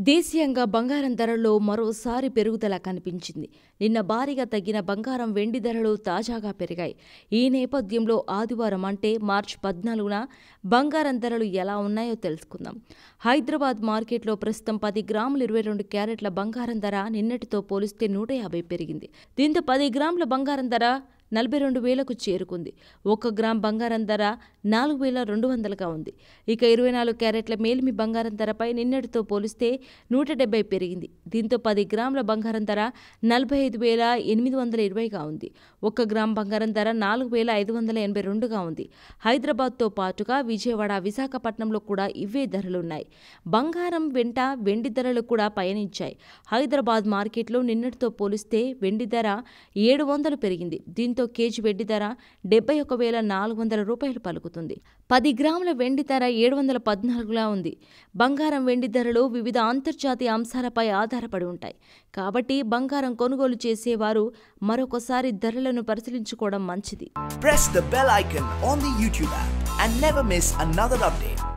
దేశీయంగా బంగారం ధరల్లో మరోసారి పెరుగుదల కనిపించింది. నిన్న భారీగా తగ్గిన బంగారం వెండి ధరలు తాజాగా పెరిగాయి. ఈ నేపథ్యంలో ఆదివారం అంటే మార్చి పద్నాలుగున బంగారం ధరలు ఎలా ఉన్నాయో తెలుసుకుందాం. హైదరాబాద్ మార్కెట్లో ప్రస్తుతం పది గ్రాములు ఇరవై రెండు క్యారెట్ల బంగారం ధర నిన్నటితో పోలిస్తే నూట యాభై పెరిగింది. దీంతో పది గ్రాముల బంగారం ధర నలభై రెండు వేలకు చేరుకుంది. ఒక గ్రామ్ బంగారం ధర నాలుగు వేల రెండు వందలుగా ఉంది. ఇక ఇరవై నాలుగు క్యారెట్ల మేలిమి బంగారం ధరపై నిన్నటితో పోలిస్తే నూట డెబ్బై పెరిగింది. దీంతో పది గ్రాముల బంగారం ధర నలభై ఐదు వేల ఎనిమిది వందల ఇరవైగా ఉంది. ఒక గ్రామ్ బంగారం ధర నాలుగు వేల ఐదు వందల ఎనభై రెండుగా ఉంది. హైదరాబాద్తో పాటుగా విజయవాడ విశాఖపట్నంలో కూడా ఇవే ధరలున్నాయి. బంగారం వెంట వెండి ధరలు కూడా పయనించాయి. హైదరాబాద్ మార్కెట్లో నిన్నటితో పోలిస్తే వెండి ధర ఏడు వందలు పెరిగింది. దీంతో దీంతో కేజీ వెండి ధర డెబ్బై ఒక వేల నాలుగు వందల రూపాయలు పలుకుతుంది. పది గ్రాముల వెండి ధర ఏడు వందల పద్నాలుగులా ఉంది. బంగారం వెండి ధరలు వివిధ అంతర్జాతీయ అంశాలపై ఆధారపడి ఉంటాయి. కాబట్టి బంగారం కొనుగోలు చేసేవారు మరొకసారి ధరలను పరిశీలించుకోవడం మంచిది. Press the bell icon on the YouTube app and never miss another update.